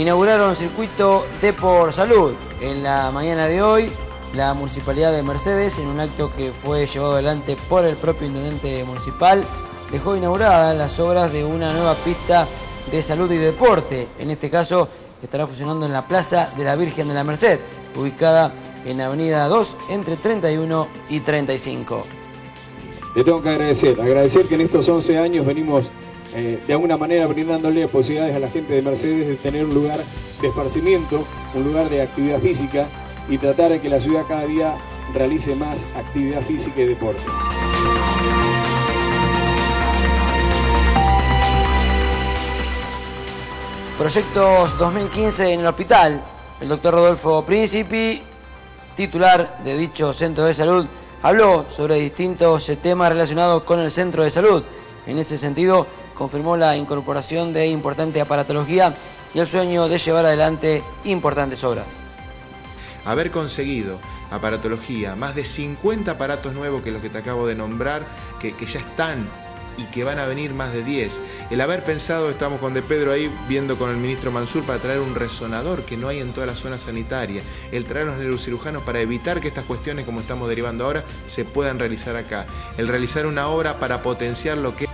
inauguraron circuito de por salud en la mañana de hoy. La municipalidad de Mercedes, en un acto que fue llevado adelante por el propio intendente municipal, dejó inauguradas las obras de una nueva pista de salud y deporte. En este caso, estará funcionando en la Plaza de la Virgen de la Merced, ubicada en la Avenida 2 entre 31 y 35. Le tengo que agradecer, agradecer que en estos 11 años venimos eh, de alguna manera brindándole posibilidades a la gente de Mercedes de tener un lugar de esparcimiento, un lugar de actividad física y tratar de que la ciudad cada día realice más actividad física y deporte. Proyectos 2015 en el hospital. El doctor Rodolfo Príncipe, titular de dicho centro de salud, habló sobre distintos temas relacionados con el centro de salud. En ese sentido, confirmó la incorporación de importante aparatología y el sueño de llevar adelante importantes obras. Haber conseguido aparatología, más de 50 aparatos nuevos que los que te acabo de nombrar, que, que ya están y que van a venir más de 10. El haber pensado, estamos con De Pedro ahí viendo con el ministro Mansur para traer un resonador que no hay en toda la zona sanitaria, el traer los neurocirujanos para evitar que estas cuestiones como estamos derivando ahora se puedan realizar acá, el realizar una obra para potenciar lo que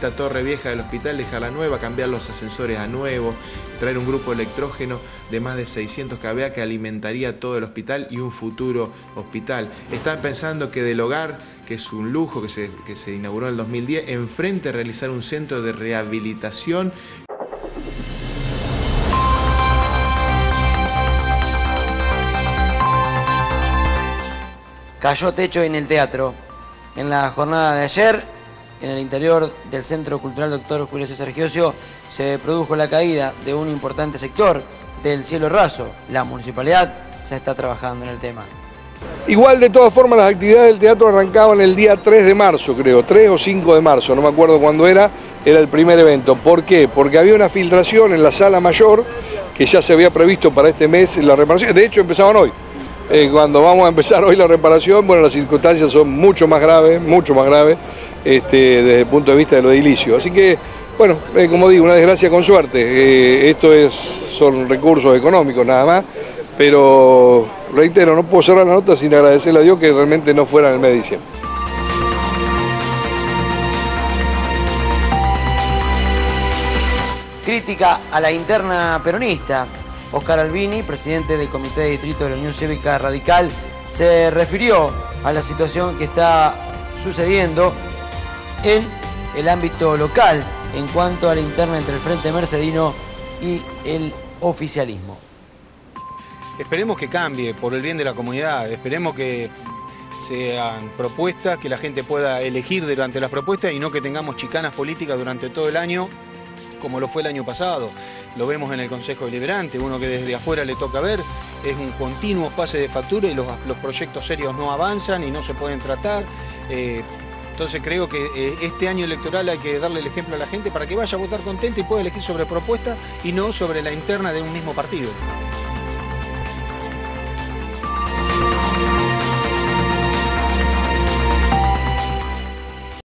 esta torre vieja del hospital, dejarla nueva, cambiar los ascensores a nuevo, traer un grupo electrógeno de más de 600 kVA que alimentaría todo el hospital y un futuro hospital. Están pensando que del hogar, que es un lujo que se, que se inauguró en el 2010, enfrente a realizar un centro de rehabilitación Cayó techo en el teatro. En la jornada de ayer, en el interior del Centro Cultural Doctor Julio César Giosio, se produjo la caída de un importante sector del cielo raso. La municipalidad ya está trabajando en el tema. Igual, de todas formas, las actividades del teatro arrancaban el día 3 de marzo, creo, 3 o 5 de marzo, no me acuerdo cuándo era, era el primer evento. ¿Por qué? Porque había una filtración en la sala mayor que ya se había previsto para este mes la reparación, de hecho empezaban hoy. Eh, cuando vamos a empezar hoy la reparación, bueno, las circunstancias son mucho más graves, mucho más graves, este, desde el punto de vista de lo edilicio. Así que, bueno, eh, como digo, una desgracia con suerte. Eh, esto es, son recursos económicos nada más, pero reitero, no puedo cerrar la nota sin agradecerle a Dios que realmente no fuera en el mes de diciembre. Crítica a la interna peronista. Oscar Albini, presidente del Comité de Distrito de la Unión Cívica Radical, se refirió a la situación que está sucediendo en el ámbito local en cuanto a la interna entre el Frente Mercedino y el oficialismo. Esperemos que cambie por el bien de la comunidad, esperemos que sean propuestas, que la gente pueda elegir durante las propuestas y no que tengamos chicanas políticas durante todo el año como lo fue el año pasado. Lo vemos en el Consejo Deliberante, uno que desde afuera le toca ver, es un continuo pase de factura y los, los proyectos serios no avanzan y no se pueden tratar. Eh, entonces creo que eh, este año electoral hay que darle el ejemplo a la gente para que vaya a votar contenta y pueda elegir sobre propuestas y no sobre la interna de un mismo partido.